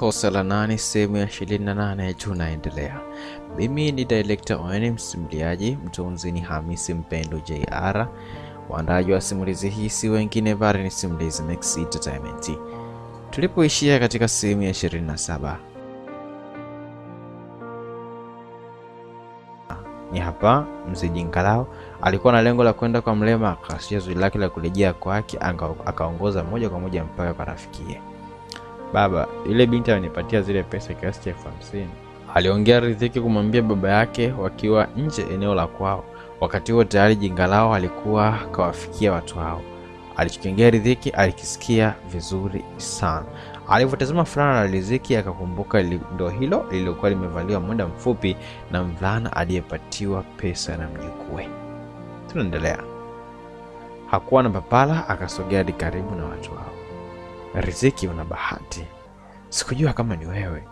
Kosa la Nane sehemu ya 28 tunaendelea. Mimi ni director Owen, msimuliaji mtunzi ni Hamisi Mpendo JR, waandaji wa simulizi hii si wengine bali ni Simulizi Max Entertainment. Tulipoishia katika sehemu ya 27 ni hapa mzee Jingalao alikuwa na lengo la kwenda kwa Mlema, akasia zuri lake la kurejea kwake, akaongoza moja kwa moja mpaka kwa rafikie. Baba, yule binti amenipatia zile pesa kiasi cha elfu hamsini. Aliongea Riziki kumwambia baba yake wakiwa nje eneo la kwao. Wakati huo tayari jinga lao alikuwa kawafikia watu hao. Alichokiongea Riziki alikisikia vizuri sana. Alivyotazama fulana la Riziki akakumbuka ndo hilo lililokuwa limevaliwa muda mfupi na mvulana aliyepatiwa pesa na mjukue. Tunaendelea. Hakuwa na papala, akasogea hadi karibu na watu hao. Riziki, una bahati, sikujua kama ni wewe,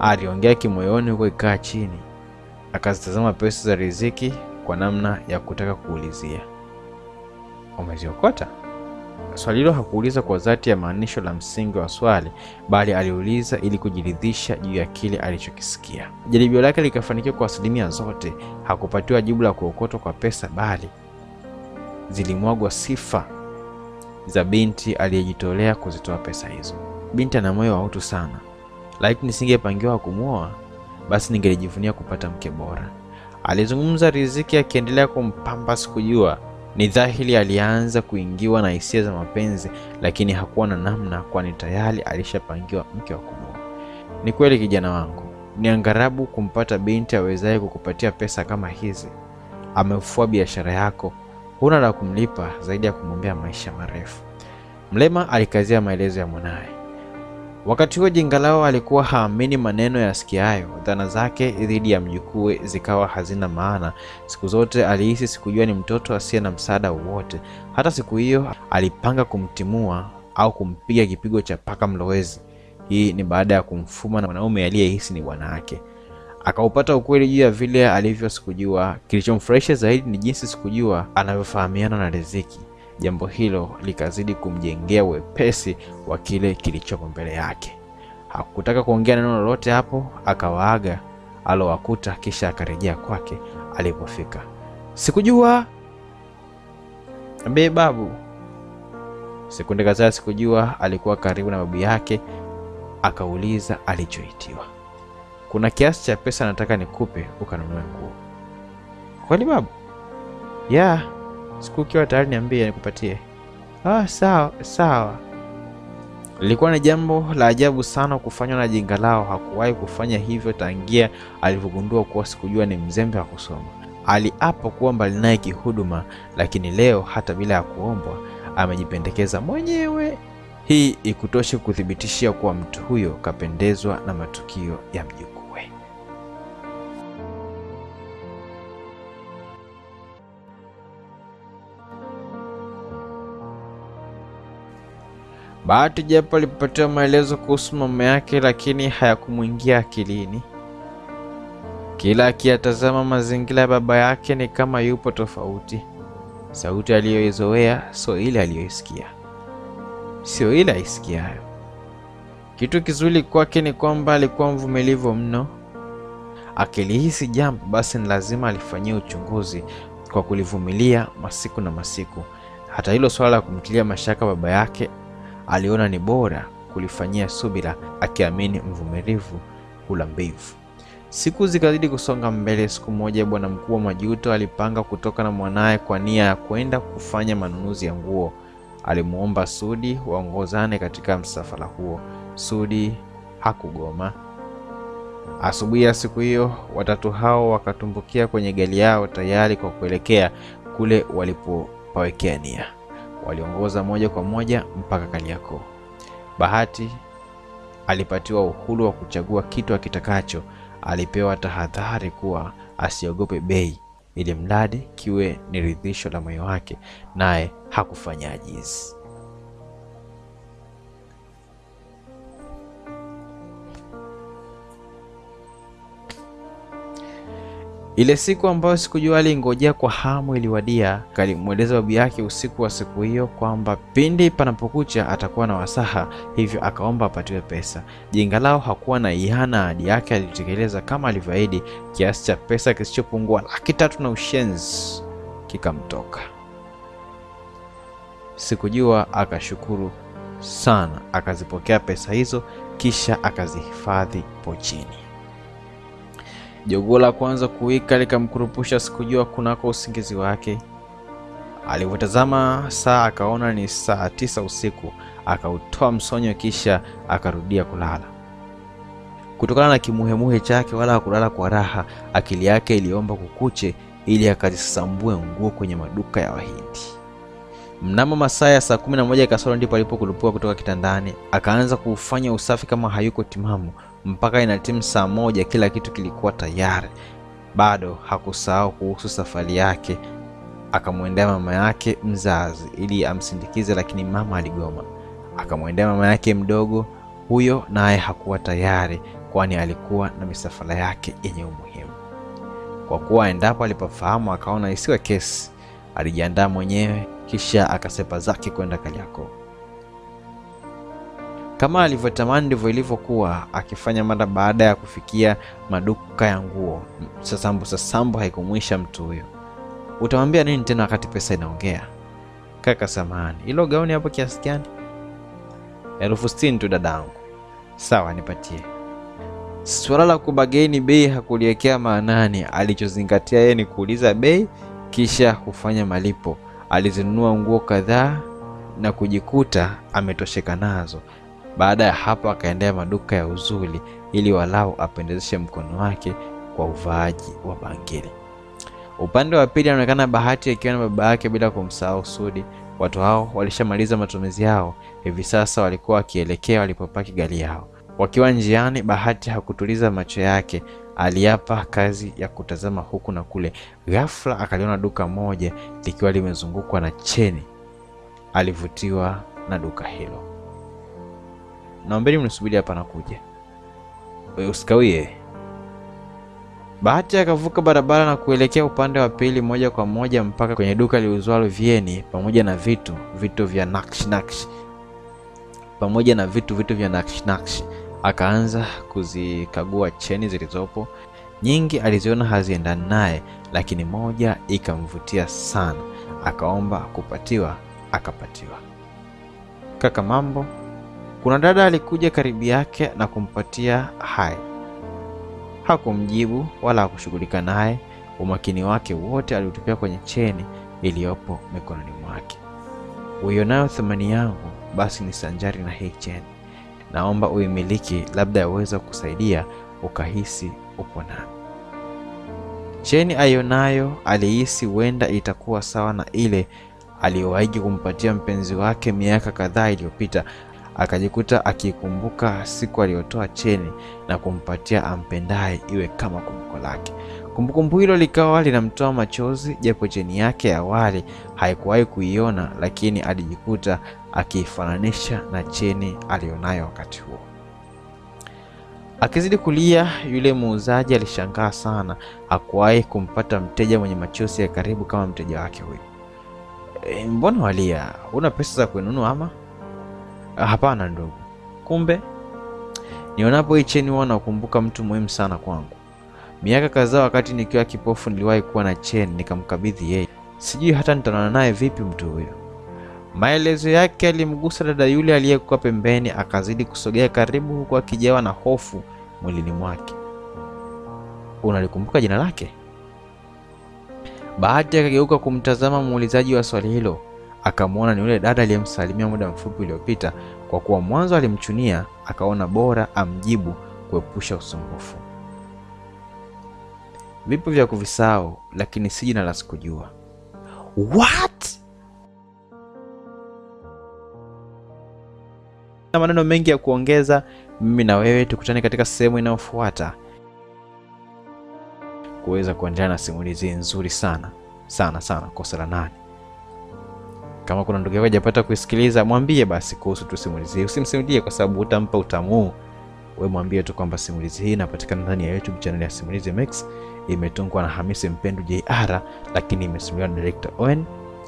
aliongea kimoyoni huko ikaa chini. Akazitazama pesa za Riziki kwa namna ya kutaka kuulizia, umeziokota? Swali hilo hakuuliza kwa dhati ya maanisho la msingi wa swali, bali aliuliza ili kujiridhisha juu ya kile alichokisikia. Jaribio lake likafanikiwa kwa asilimia zote. Hakupatiwa jibu la kuokotwa kwa pesa, bali zilimwagwa sifa za binti aliyejitolea kuzitoa pesa hizo. Binti ana moyo wa utu sana. Laiti nisingepangiwa kumwoa, basi ningelijivunia kupata mke bora, alizungumza Riziki akiendelea kumpamba. Sikujua ni dhahiri alianza kuingiwa na hisia za mapenzi, lakini hakuwa na namna, kwani tayari alishapangiwa mke wa kumwoa. Ni kweli kijana wangu, ni angarabu kumpata binti awezaye kukupatia pesa kama hizi. Amefua biashara yako huna la kumlipa zaidi ya kumwombea maisha marefu. Mlema alikazia maelezo ya mwanaye. Wakati huo Jingalao alikuwa haamini maneno ya sikiayo. Dhana zake dhidi ya mjukuu zikawa hazina maana. Siku zote alihisi Sikujua ni mtoto asiye na msaada wowote. Hata siku hiyo alipanga kumtimua au kumpiga kipigo cha paka mlowezi. Hii ni baada ya kumfuma na mwanaume aliyehisi ni bwana akaupata ukweli juu ya vile alivyo Sikujua. Kilichomfurahisha zaidi ni jinsi Sikujua anavyofahamiana na Riziki. Jambo hilo likazidi kumjengea wepesi wa kile kilichopo mbele yake. Hakutaka kuongea neno lolote hapo, akawaaga alowakuta, kisha akarejea kwake alipofika. Sikujua ambaye babu. Sekunde kadhaa Sikujua alikuwa karibu na babu yake, akauliza alichoitiwa kuna kiasi cha pesa nataka nikupe ukanunue nguo. Kweli babu? Ya, siku ukiwa tayari niambie nikupatie. Ah, sawa sawa. Lilikuwa ni jambo la ajabu sana kufanywa na jinga lao. Hakuwahi kufanya hivyo tangia alivyogundua kuwa Sikujua ni mzembe wa kusoma. Aliapa kuwa mbali naye kihuduma, lakini leo hata bila ya kuombwa amejipendekeza mwenyewe. Hii ikutoshe kuthibitishia kuwa mtu huyo kapendezwa na matukio ya mjukuu. Bahati japo alipatiwa maelezo kuhusu mama yake, lakini hayakumwingia akilini. Kila akiyatazama mazingira ya baba yake ni kama yupo tofauti. Sauti aliyoizoea sio ile aliyoisikia, sio ile aisikiayo. Kitu kizuri kwake ni kwamba alikuwa mvumilivu mno. Akilihisi jambo, basi ni lazima alifanyie uchunguzi kwa kulivumilia masiku na masiku. Hata hilo swala la kumtilia mashaka baba yake aliona ni bora kulifanyia subira, akiamini mvumilivu hula mbivu. Siku zikazidi kusonga mbele. Siku moja, bwana mkuu wa Majuto alipanga kutoka na mwanaye kwa nia ya kwenda kufanya manunuzi ya nguo. Alimwomba Sudi waongozane katika msafara huo. Sudi hakugoma. Asubuhi ya siku hiyo, watatu hao wakatumbukia kwenye gari yao tayari kwa kuelekea kule walipopawekea nia. Waliongoza moja kwa moja mpaka Kariakoo. Bahati alipatiwa uhuru wa kuchagua kitu akitakacho. Alipewa tahadhari kuwa asiogope bei, ili mradi kiwe ni ridhisho la moyo wake, naye hakufanya ajizi. Ile siku ambayo sikujua alingojea kwa hamu iliwadia. Kalimweleza babu yake usiku wa siku hiyo kwamba pindi panapokucha atakuwa na wasaha, hivyo akaomba apatiwe pesa. Jinga lao hakuwa na ihana, ahadi yake alitekeleza kama alivyoahidi. Kiasi cha pesa kisichopungua laki tatu na ushenzi kikamtoka. Sikujua akashukuru sana, akazipokea pesa hizo, kisha akazihifadhi pochini. Jogoo la kwanza kuwika likamkurupusha Sikujua kunako usingizi wake. Alivyotazama saa akaona ni saa tisa usiku, akautoa msonyo, kisha akarudia kulala. Kutokana na kimuhemuhe chake, wala hakulala kwa raha. Akili yake iliomba kukuche ili akazisambue nguo kwenye maduka ya Wahindi. Mnamo masaa ya saa kumi na moja kasoro ndipo alipokulupua kutoka kitandani, akaanza kuufanya usafi kama hayuko timamu mpaka inatimu saa moja kila kitu kilikuwa tayari. Bado hakusahau kuhusu safari yake. Akamwendea mama yake mzazi ili amsindikize, lakini mama aligoma. Akamwendea mama yake mdogo, huyo naye hakuwa tayari, kwani alikuwa na misafara yake yenye umuhimu. Kwa kuwa endapo alipofahamu akaona isiwe kesi, alijiandaa mwenyewe, kisha akasepa zake kwenda kaliako Kama alivyotamani ndivyo ilivyokuwa akifanya mara baada ya kufikia maduka ya nguo. Sasambu sasambu haikumwisha mtu huyo. Utamwambia nini tena wakati pesa inaongea? Kaka samani, ilo gauni hapo kiasi gani? elfu sitini tu dadangu. Sawa, nipatie. Suala la kubageni bei hakuliwekea maanani. Alichozingatia yeye ni kuuliza bei kisha kufanya malipo. Alizinunua nguo kadhaa na kujikuta ametosheka nazo. Baada ya hapo akaendea maduka ya uzuri ili walau apendezeshe mkono wake kwa uvaaji wa bangili. Upande wa pili anaonekana Bahati akiwa na baba yake bila kumsahau Sudi. Watu hao walishamaliza matumizi yao, hivi sasa walikuwa wakielekea walipopaki gari yao. Wakiwa njiani, Bahati hakutuliza macho yake, aliapa kazi ya kutazama huku na kule. Ghafla akaliona duka moja likiwa limezungukwa na cheni. Alivutiwa na duka hilo. Naombeni mnisubiri hapa, nakuja. Usikawie. Bahati akavuka barabara na kuelekea upande wa pili moja kwa moja mpaka kwenye duka liuzwalo vieni pamoja na vitu vitu vya nakshi nakshi pamoja na vitu vitu vya nakshi nakshi. Akaanza kuzikagua cheni zilizopo. Nyingi aliziona haziendani naye, lakini moja ikamvutia sana. Akaomba kupatiwa, akapatiwa. Kaka, mambo? Kuna dada alikuja karibu yake na kumpatia hai. Hakumjibu wala hakushughulika naye. Umakini wake wote aliutupia kwenye cheni iliyopo mikononi mwake. Uionayo thamani yangu, basi ni sanjari na hii cheni. Naomba uimiliki, labda yaweza kusaidia ukahisi upo nami. Cheni aionayo alihisi huenda itakuwa sawa na ile aliyowahi kumpatia mpenzi wake miaka kadhaa iliyopita. Akajikuta akikumbuka siku aliyotoa cheni na kumpatia ampendaye iwe kama kumko lake. Kumbukumbu hilo likawa linamtoa machozi, japo cheni yake ya awali haikuwahi kuiona, lakini alijikuta akiifananisha na cheni aliyonayo wakati huo. Akizidi kulia, yule muuzaji alishangaa sana. Hakuwahi kumpata mteja mwenye machozi ya karibu kama mteja wake huyu. E, mbona walia? Una pesa za kununua ama? Hapana ndugu. Kumbe nionapo hii cheni huwa nakumbuka mtu muhimu sana kwangu. Miaka kadhaa, wakati nikiwa kipofu, niliwahi kuwa na Chen nikamkabidhi yeye. Sijui hata nitaonana naye vipi mtu huyo. Maelezo yake alimgusa dada yule aliyekuwa pembeni, akazidi kusogea karibu, huku akijawa na hofu mwilini mwake. Unalikumbuka jina lake? Bahati akageuka kumtazama muulizaji wa swali hilo, akamwona ni yule dada aliyemsalimia muda mfupi uliopita. Kwa kuwa mwanzo alimchunia, akaona bora amjibu kuepusha usumbufu. Vipo vya kuvisahau, lakini si jina la sikujua. What? na maneno mengi ya kuongeza. Mimi na wewe tukutane katika sehemu inayofuata kuweza kuendelea na simulizi nzuri sana sana sana. Kosa la nane. Kama kuna ndugu yako hajapata kuisikiliza, mwambie basi kuhusu tu simulizi hii. Usimsimulie kwa sababu utampa utamuu. We mwambie tu kwamba simulizi hii inapatikana ndani ya YouTube channel ya Simulizi Max. Imetungwa na Hamisi Mpendu JR, lakini imesimuliwa na director Owen,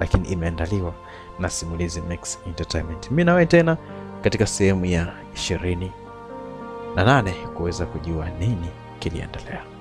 lakini imeandaliwa na Simulizi Max Entertainment. Mimi nawe tena katika sehemu ya ishirini na nane kuweza kujua nini kiliendelea.